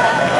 Yeah.